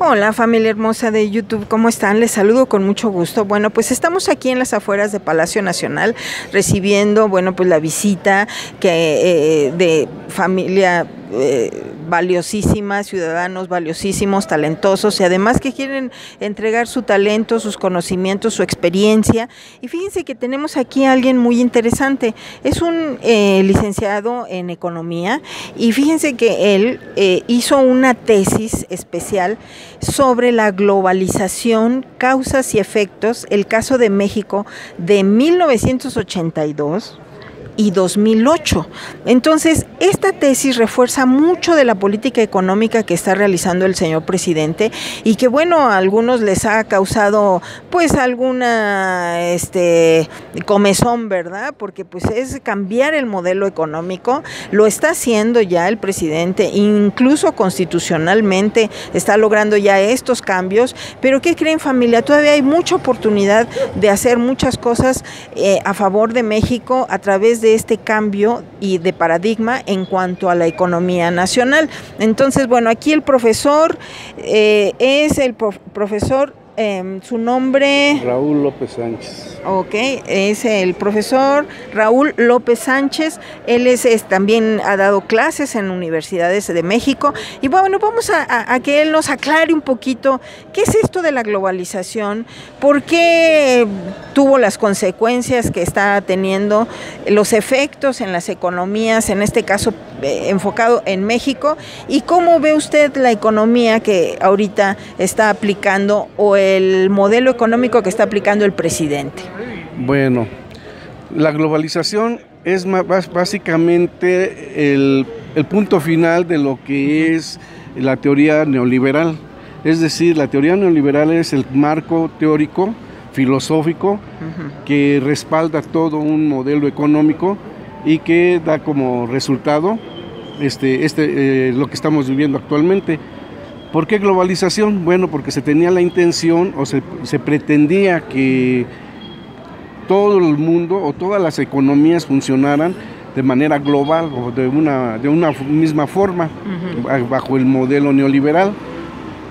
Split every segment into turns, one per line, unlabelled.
Hola familia hermosa de YouTube, ¿cómo están? Les saludo con mucho gusto. Bueno, pues estamos aquí en las afueras de Palacio Nacional recibiendo, bueno, pues la visita que eh, de familia eh, valiosísimas, ciudadanos valiosísimos, talentosos y además que quieren entregar su talento, sus conocimientos, su experiencia. Y fíjense que tenemos aquí a alguien muy interesante. Es un eh, licenciado en economía y fíjense que él eh, hizo una tesis especial sobre la globalización, causas y efectos, el caso de México de 1982 y 2008. Entonces, esta tesis refuerza mucho de la política económica que está realizando el señor presidente y que, bueno, a algunos les ha causado, pues, alguna, este, comezón, ¿verdad? Porque, pues, es cambiar el modelo económico. Lo está haciendo ya el presidente, incluso constitucionalmente está logrando ya estos cambios. Pero, ¿qué creen, familia? Todavía hay mucha oportunidad de hacer muchas cosas eh, a favor de México a través de este cambio y de paradigma en cuanto a la economía nacional. Entonces, bueno, aquí el profesor eh, es el profesor Em, su nombre.
Raúl López Sánchez.
Ok, es el profesor Raúl López Sánchez. Él es, también ha dado clases en universidades de México. Y bueno, vamos a, que él nos aclare un poquito qué es esto de la globalización, por qué tuvo las consecuencias que está teniendo, los efectos en las economías, en este caso eh, enfocado en México, y cómo ve usted la economía que ahorita está aplicando o el modelo económico que está aplicando el presidente?
Bueno, la globalización es básicamente el, punto final de lo que es la teoría neoliberal. Es decir, la teoría neoliberal es el marco teórico, filosófico, que respalda todo un modelo económico y que da como resultado este, este, eh, lo que estamos viviendo actualmente. ¿Por qué globalización? Bueno, porque se tenía la intención o se, pretendía que todo el mundo o todas las economías funcionaran de manera global o de una, de una misma forma, bajo el modelo neoliberal.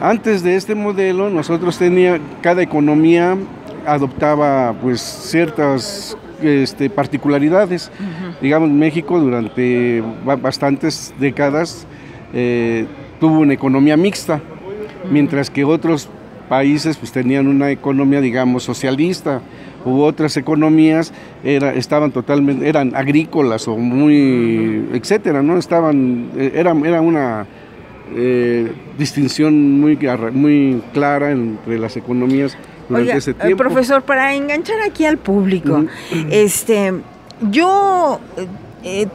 Antes de este modelo, nosotros tenía, cada economía adoptaba pues ciertas este, particularidades. Digamos, México durante bastantes décadas eh, tuvo una economía mixta, mientras que otros países pues tenían una economía, digamos, socialista, u otras economías era, estaban totalmente, eran agrícolas o muy, etcétera, ¿no? Estaban, eh, era, era una eh, distinción muy, muy clara entre las economías durante ese eh, tiempo.
Profesor, para enganchar aquí al público, este, yo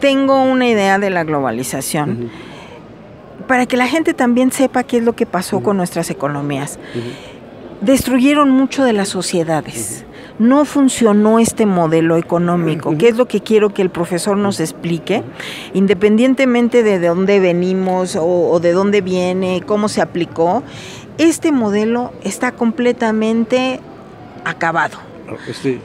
tengo una idea de la globalización para que la gente también sepa qué es lo que pasó con nuestras economías. Destruyeron mucho de las sociedades. No funcionó este modelo económico, que es lo que quiero que el profesor nos explique, independientemente de dónde venimos o, de dónde viene, cómo se aplicó. Este modelo está completamente acabado. Este,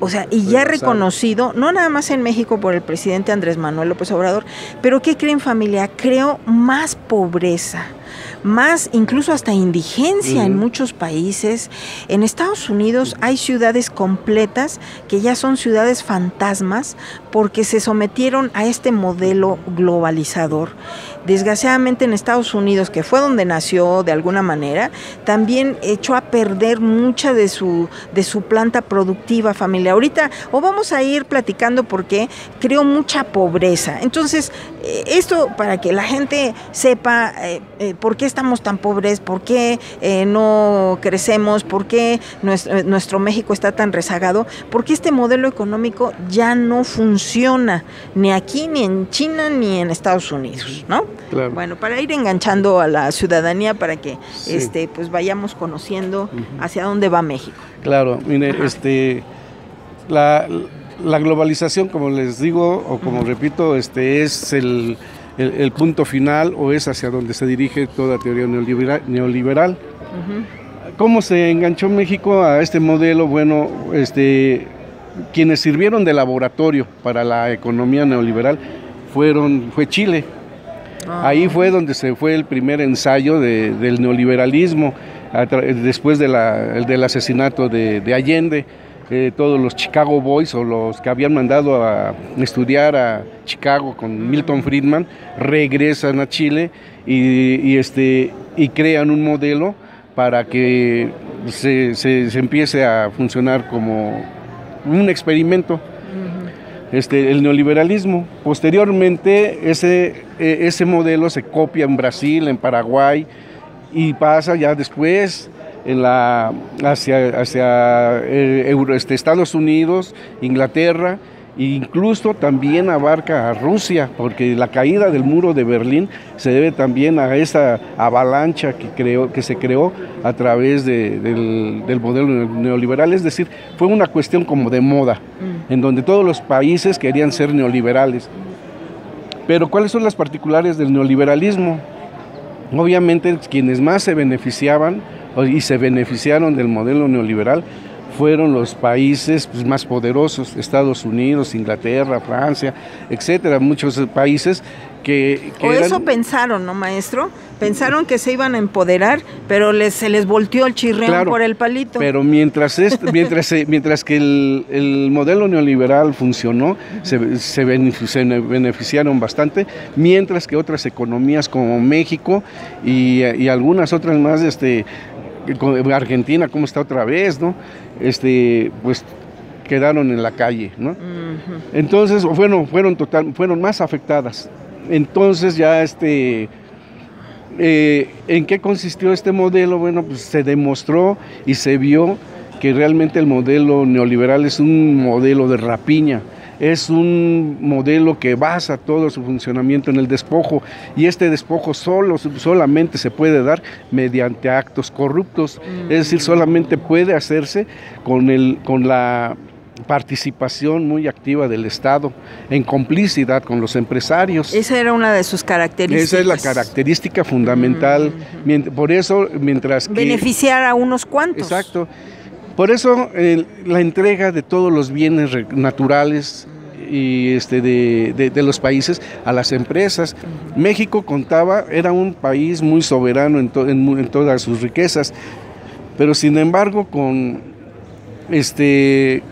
o sea, y ya reconocido, no nada más en México por el presidente Andrés Manuel López Obrador, pero ¿qué creen familia? Creo más pobreza, más incluso hasta indigencia en muchos países. En Estados Unidos hay ciudades completas que ya son ciudades fantasmas porque se sometieron a este modelo globalizador. Desgraciadamente en Estados Unidos, que fue donde nació de alguna manera, también echó a perder mucha de su, de su planta productiva familiar. Ahorita, o vamos a ir platicando porque creó mucha pobreza. Entonces, eh, esto para que la gente sepa eh, eh, por qué estamos tan pobres, por qué no crecemos, por qué nuestro, nuestro México está tan rezagado, porque este modelo económico ya no funciona ni aquí, ni en China, ni en Estados Unidos, ¿no? Bueno, para ir enganchando a la ciudadanía para que este pues vayamos conociendo hacia dónde va México.
Claro, mire, este la, globalización, como les digo, o como repito, este es el, punto final o es hacia donde se dirige toda teoría neoliberal. ¿Cómo se enganchó México a este modelo? Bueno, este, quienes sirvieron de laboratorio para la economía neoliberal fueron, fue Chile. Ah. Ahí fue donde se fue el primer ensayo del neoliberalismo, después de del asesinato de, Allende. Eh, todos los Chicago Boys o los que habían mandado a estudiar a Chicago con Milton Friedman regresan a Chile y, este, y crean un modelo para que se, se empiece a funcionar como un experimento este, el neoliberalismo. Posteriormente ese, e, ese modelo se copia en Brasil, en Paraguay y pasa ya después en la, hacia, hacia este, Estados Unidos, Inglaterra Incluso también abarca a Rusia, porque la caída del muro de Berlín se debe también a esa avalancha que, creó, que se creó a través del, modelo neoliberal. Es decir, fue una cuestión como de moda, mm. en donde todos los países querían ser neoliberales. Pero ¿cuáles son las particulares del neoliberalismo? Obviamente quienes más se beneficiaban y se beneficiaron del modelo neoliberal fueron los países pues, más poderosos, Estados Unidos, Inglaterra, Francia, etcétera, muchos países que...
o eso pensaron, ¿no, maestro? Pensaron que se iban a empoderar, pero les, se les volteó el chirrión por el palito.
Pero mientras, mientras, mientras que el, modelo neoliberal funcionó, se, se, beneficiaron bastante, mientras que otras economías como México y, y algunas otras más este, Argentina, cómo está otra vez, ¿no? Este, pues quedaron en la calle, ¿no? Entonces, bueno, fueron total, fueron más afectadas. Entonces ya este, eh, ¿en qué consistió este modelo? Bueno, pues se demostró y se vio que realmente el modelo neoliberal es un modelo de rapiña es un modelo que basa todo su funcionamiento en el despojo y este despojo solo, solamente se puede dar mediante actos corruptos, es decir, solamente puede hacerse con, el, con la participación muy activa del Estado, en complicidad con los empresarios.
Esa era una de sus características.
Esa es la característica fundamental. Por eso, mientras que...
Beneficiar a unos cuantos.
Exacto. Por eso la entrega de todos los bienes naturales y este, de, los países a las empresas. México contaba, era un país muy soberano en, todas sus riquezas, pero sin embargo con, este,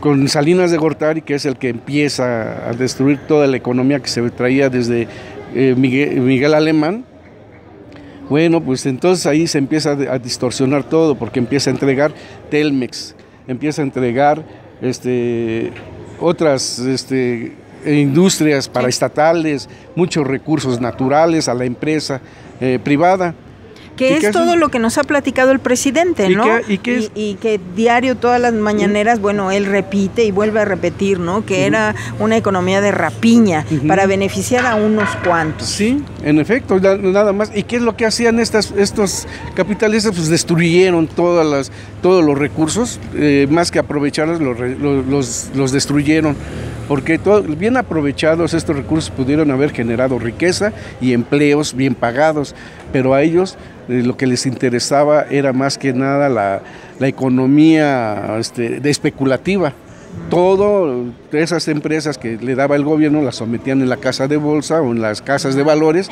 con Salinas de Gortari, que es el que empieza a destruir toda la economía que se traía desde eh, Miguel Alemán, bueno, pues entonces ahí se empieza a distorsionar todo porque empieza a entregar Telmex, empieza a entregar este, otras este, industrias paraestatales, muchos recursos naturales a la empresa eh, privada
que es todo lo que nos ha platicado el presidente, ¿no? ¿Y, que diario, todas las mañaneras, bueno, él repite y vuelve a repetir, ¿no? Que era una economía de rapiña para beneficiar a unos cuantos.
Sí, en efecto, nada más. ¿Y qué es lo que hacían estas, estos capitalistas? Pues destruyeron todas las, todos los recursos, eh, más que aprovecharlos, los, los, destruyeron porque bien aprovechados estos recursos pudieron haber generado riqueza y empleos bien pagados, pero a ellos eh, lo que les interesaba era más que nada la, economía este, de especulativa. Todo esas empresas que le daba el gobierno las sometían en la casa de bolsa o en las casas de valores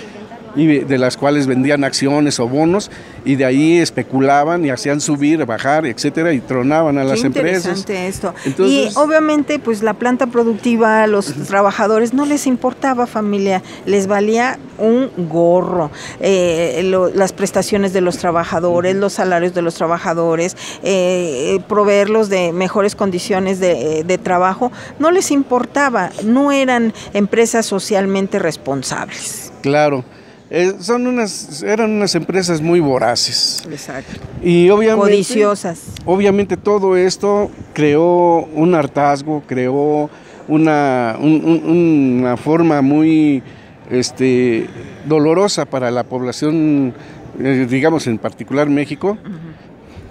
y de las cuales vendían acciones o bonos y de ahí especulaban y hacían subir, bajar, etcétera y tronaban a las empresas.
esto. y obviamente pues la planta productiva, los trabajadores no les importaba familia, les valía un gorro, eh, las prestaciones de los trabajadores, los salarios de los trabajadores, eh, proveerlos de mejores condiciones de, de trabajo, no les importaba, no eran empresas socialmente responsables.
Claro. Eh, son unas, eran unas empresas muy voraces.
Exacto.
Y obviamente.
Codiciosas.
Obviamente todo esto creó un hartazgo, creó una, una forma muy este, dolorosa para la población, eh, digamos en particular México,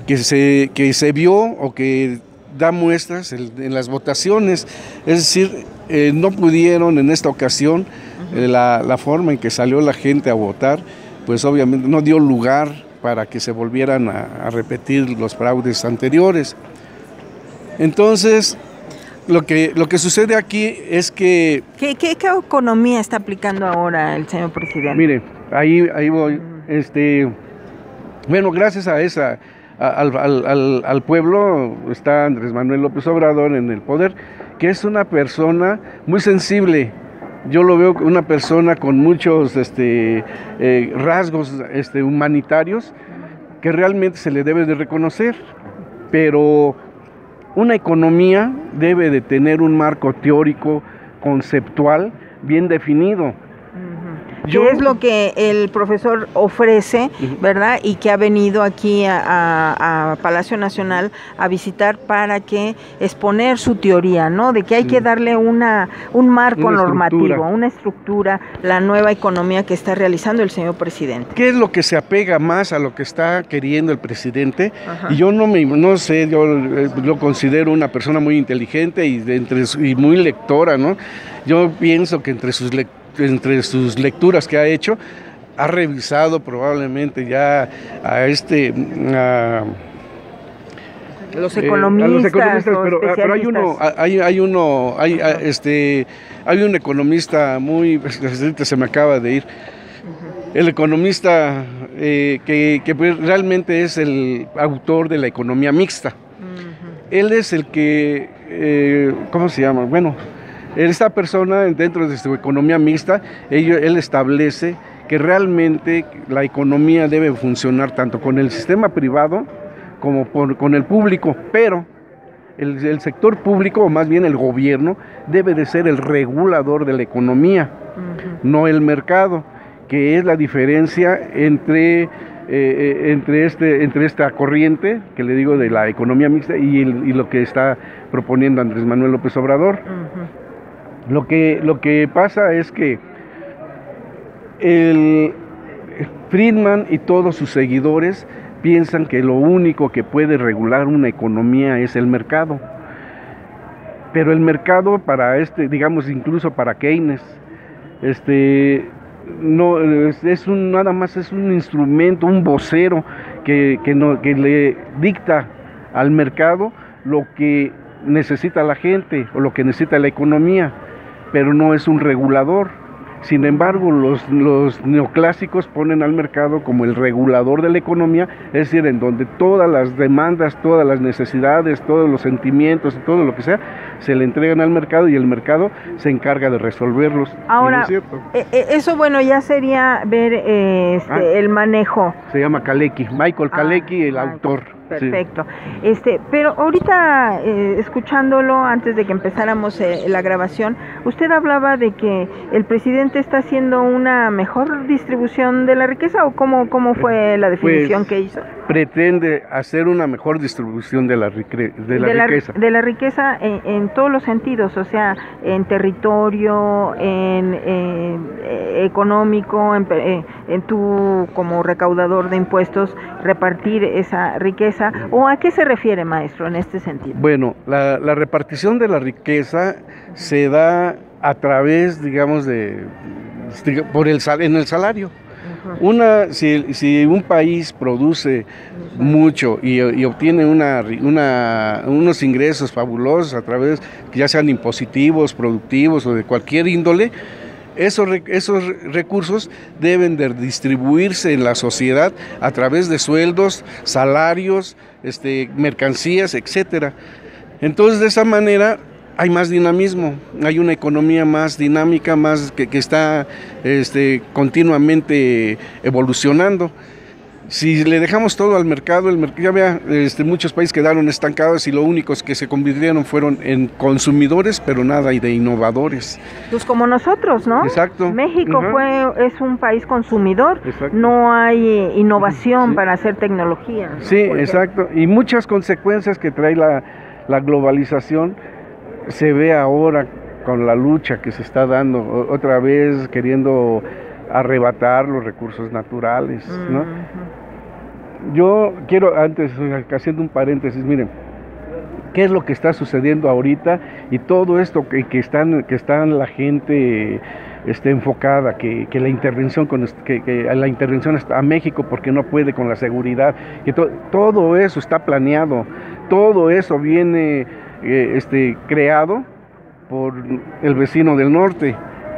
que, se, que se vio o que da muestras en, las votaciones. Es decir, eh, no pudieron en esta ocasión eh, la, forma en que salió la gente a votar, pues obviamente no dio lugar para que se volvieran a, repetir los fraudes anteriores. Entonces... lo que, lo que sucede aquí es que...
¿Qué, qué, economía está aplicando ahora el señor presidente?
Mire, ahí, ahí voy. Este, bueno, gracias a esa, al, al, pueblo está Andrés Manuel López Obrador en el poder, que es una persona muy sensible. Yo lo veo una persona con muchos este, eh, rasgos este, humanitarios que realmente se le debe de reconocer, pero una economía debe de tener un marco teórico, conceptual, bien definido
¿Qué es lo que el profesor ofrece, verdad? Y que ha venido aquí a, Palacio Nacional a visitar para que exponer su teoría, ¿no? De que hay que darle una, un marco normativo, una estructura, la nueva economía que está realizando el señor presidente.
¿Qué es lo que se apega más a lo que está queriendo el presidente? Y yo no me, no sé, yo eh, lo considero una persona muy inteligente y, entre, y muy lectora, ¿no? Yo pienso que entre sus lectores entre sus lecturas que ha hecho, ha revisado probablemente ya a este...
los economistas,
pero, hay uno, hay, uno, hay, este, hay un economista muy, se me acaba de ir, el economista eh, que, pues, realmente es el autor de la economía mixta. Él es el que, eh, ¿cómo se llama? Bueno, esta persona, dentro de su economía mixta, él establece que realmente la economía debe funcionar tanto con el sistema privado como con el público, pero el, sector público, o más bien el gobierno, debe de ser el regulador de la economía, no el mercado, que es la diferencia entre, eh, eh, entre, este, entre esta corriente, que le digo de la economía mixta, y, lo que está proponiendo Andrés Manuel López Obrador. Lo que, lo que pasa es que el Friedman y todos sus seguidores piensan que lo único que puede regular una economía es el mercado. Pero el mercado para este, digamos incluso para Keynes, este no es, un nada más es un instrumento, un vocero que, que, no, que le dicta al mercado lo que necesita la gente o lo que necesita la economía pero no es un regulador. Sin embargo, los, los, neoclásicos ponen al mercado como el regulador de la economía, es decir, en donde todas las demandas, todas las necesidades, todos los sentimientos y todo lo que sea, se le entregan al mercado y el mercado se encarga de resolverlos.
Ahora, eh, eh, eso bueno, ya sería ver eh, este, ah. el manejo.
Se llama Kalecki, Michael Kalecki, ah, el autor.
Perfecto. Este, pero ahorita eh, escuchándolo antes de que empezáramos eh, la grabación, usted hablaba de que el presidente está haciendo una mejor distribución de la riqueza o cómo cómo fue la definición
pues,
que hizo.
Pretende hacer una mejor distribución de la, de la riqueza.
de la riqueza en, todos los sentidos, o sea, en territorio, en eh, económico, en, en tu como recaudador de impuestos repartir esa riqueza ¿O a qué se refiere, maestro, en este sentido?
Bueno, la, repartición de la riqueza se da a través, digamos, de, por el, en el salario. Una, si, si, un país produce mucho y, obtiene una, una, unos ingresos fabulosos a través, ya sean impositivos, productivos o de cualquier índole, esos, esos recursos deben de distribuirse en la sociedad a través de sueldos, salarios, este, mercancías, etcétera. Entonces, de esa manera hay más dinamismo, hay una economía más dinámica, más que, que está este, continuamente evolucionando. Si le dejamos todo al mercado, el mercado ya vea, este, muchos países quedaron estancados y lo únicos que se convirtieron fueron en consumidores, pero nada y de innovadores.
Pues como nosotros, ¿no?
Exacto.
México fue es un país consumidor, no hay innovación para hacer tecnología.
Sí, exacto. Y muchas consecuencias que trae la, la globalización se ve ahora con la lucha que se está dando, otra vez queriendo arrebatar los recursos naturales, ¿no? Yo quiero, antes, haciendo un paréntesis, miren, qué es lo que está sucediendo ahorita y todo esto que, que están, que están la gente esté enfocada, que, que la intervención con, que, que, la intervención a México porque no puede con la seguridad, que todo eso está planeado, todo eso viene eh, este, creado por el vecino del norte.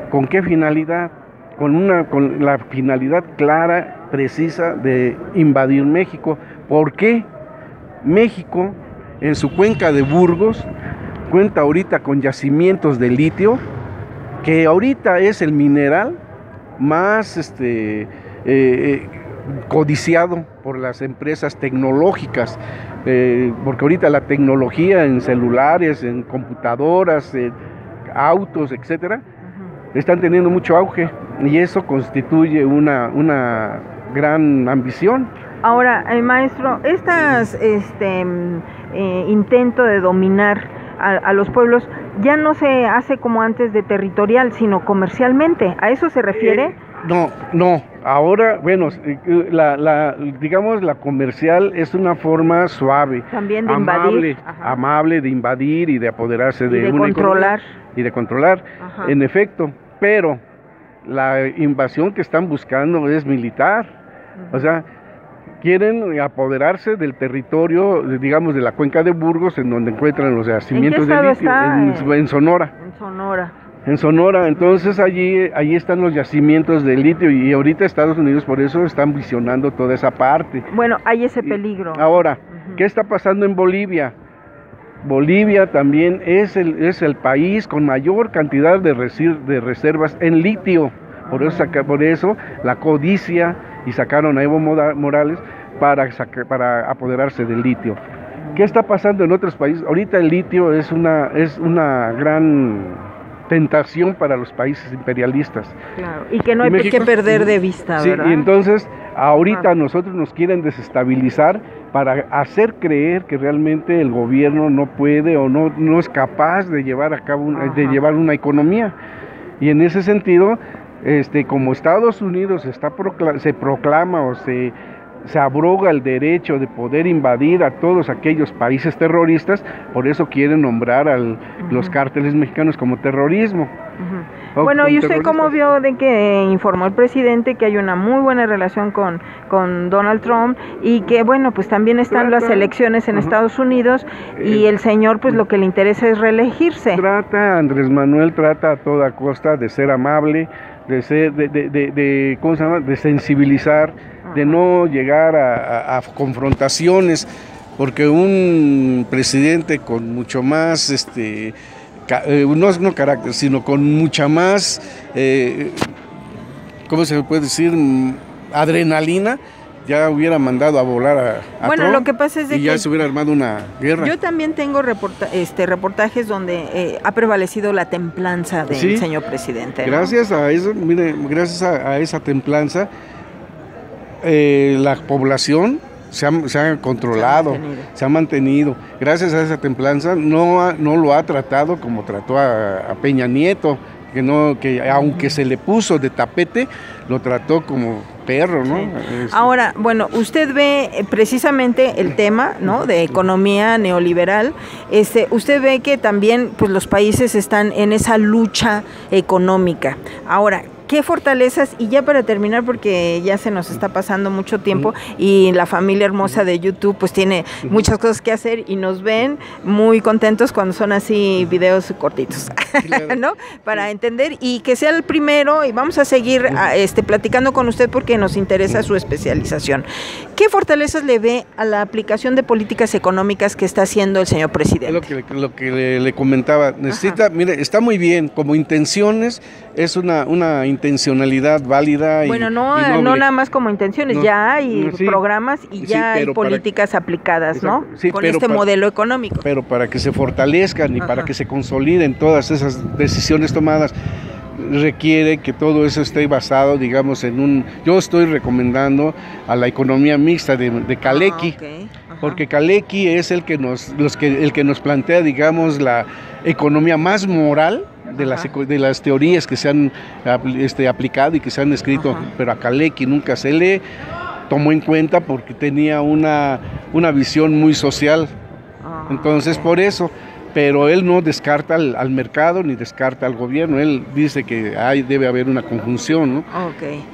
¿Con qué finalidad? Con, una, con la finalidad clara, precisa de invadir México. ¿Por qué? México, en su cuenca de Burgos, cuenta ahorita con yacimientos de litio, que ahorita es el mineral más este, eh, codiciado por las empresas tecnológicas, eh, porque ahorita la tecnología en celulares, en computadoras, en autos, etcétera, están teniendo mucho auge y eso constituye una, una gran ambición.
Ahora, eh, maestro, estas este eh, intento de dominar a, a, los pueblos ya no se hace como antes de territorial, sino comercialmente. ¿A eso se refiere?
Eh, no, no. Ahora, bueno, la, la, digamos la comercial es una forma suave,
también de
amable,
invadir,
amable de invadir y de apoderarse
y
de,
de
una
controlar
y de controlar.
Ajá.
En efecto, pero la invasión que están buscando es militar, o sea, quieren apoderarse del territorio, digamos, de la cuenca de Burgos, en donde encuentran los yacimientos de litio, en, en Sonora.
En Sonora.
En Sonora, entonces allí, allí están los yacimientos de litio y ahorita Estados Unidos por eso están visionando toda esa parte.
Bueno, hay ese peligro.
Y ahora, uh -huh. ¿qué está pasando en Bolivia? Bolivia también es el, es el país con mayor cantidad de, de reservas en litio. Por eso, por eso la codicia y sacaron a Evo Morales para, para apoderarse del litio. ¿Qué está pasando en otros países? Ahorita el litio es una, es una gran tentación para los países imperialistas.
Claro, y que no hay México, que perder de vista,
sí,
¿verdad?
Y entonces, ahorita ah. nosotros nos quieren desestabilizar para hacer creer que realmente el gobierno no puede o no, no es capaz de llevar a cabo una, de llevar una economía. Y en ese sentido, este, como Estados Unidos está proclama, se proclama o se, se abroga el derecho de poder invadir a todos aquellos países terroristas, por eso quieren nombrar a uh -huh. los cárteles mexicanos como terrorismo.
Uh -huh. Bueno, ¿y usted cómo vio de que informó el presidente que hay una muy buena relación con, con Donald Trump y que, bueno, pues también están trata, las elecciones en uh -huh. Estados Unidos y el señor, pues lo que le interesa es reelegirse?
Trata, Andrés Manuel trata a toda costa de ser amable, de ser, de, de, de, de ¿cómo se llama? De sensibilizar, de no llegar a, a, a, confrontaciones, porque un presidente con mucho más, este, eh, no, no carácter, sino con mucha más, eh, ¿cómo se puede decir? Adrenalina, ya hubiera mandado a volar a, a
bueno,
Trump
lo que pasa es de
y ya
que
se hubiera armado una guerra.
Yo también tengo reporta, este, reportajes donde eh, ha prevalecido la templanza del
¿Sí?
señor presidente. ¿no?
Gracias a eso, mire, gracias a, a esa templanza, eh, la población se ha, se ha controlado, se ha, se ha, mantenido. Gracias a esa templanza no, ha, no lo ha tratado como trató a, a Peña Nieto, que no que aunque se le puso de tapete lo trató como perro no
sí. ahora bueno usted ve eh, precisamente el tema no de economía neoliberal. Este usted ve que también pues los países están en esa lucha económica. Ahora qué fortalezas y ya para terminar porque ya se nos está pasando mucho tiempo y la familia hermosa de YouTube pues tiene muchas cosas que hacer y nos ven muy contentos cuando son así videos cortitos, claro. ¿no? Para entender y que sea el primero y vamos a seguir a, este platicando con usted porque nos interesa su especialización. ¿Qué fortalezas le ve a la aplicación de políticas económicas que está haciendo el señor presidente?
Lo que, lo que le, le comentaba, necesita, Ajá. mire, está muy bien, como intenciones es una, una intencionalidad válida.
Bueno, y, no, y no nada más como intenciones, no, ya hay sí, programas y ya sí, hay políticas aplicadas, exacto, ¿no?
Sí,
Con este
para,
modelo económico.
Pero para que se fortalezcan y Ajá. para que se consoliden todas esas decisiones tomadas requiere que todo eso esté basado, digamos, en un... Yo estoy recomendando a la economía mixta de, de Kalecki, ah, okay. Porque Kalecki es el que, nos, los que, el que nos plantea, digamos, la economía más moral, de las, de las, teorías que se han este, aplicado y que se han escrito, Ajá. pero a Kalecki nunca se le tomó en cuenta porque tenía una, una visión muy social. Ah, Entonces, okay. por eso, pero él no descarta al, al, mercado ni descarta al gobierno, él dice que hay, debe haber una conjunción. ¿no?
Okay.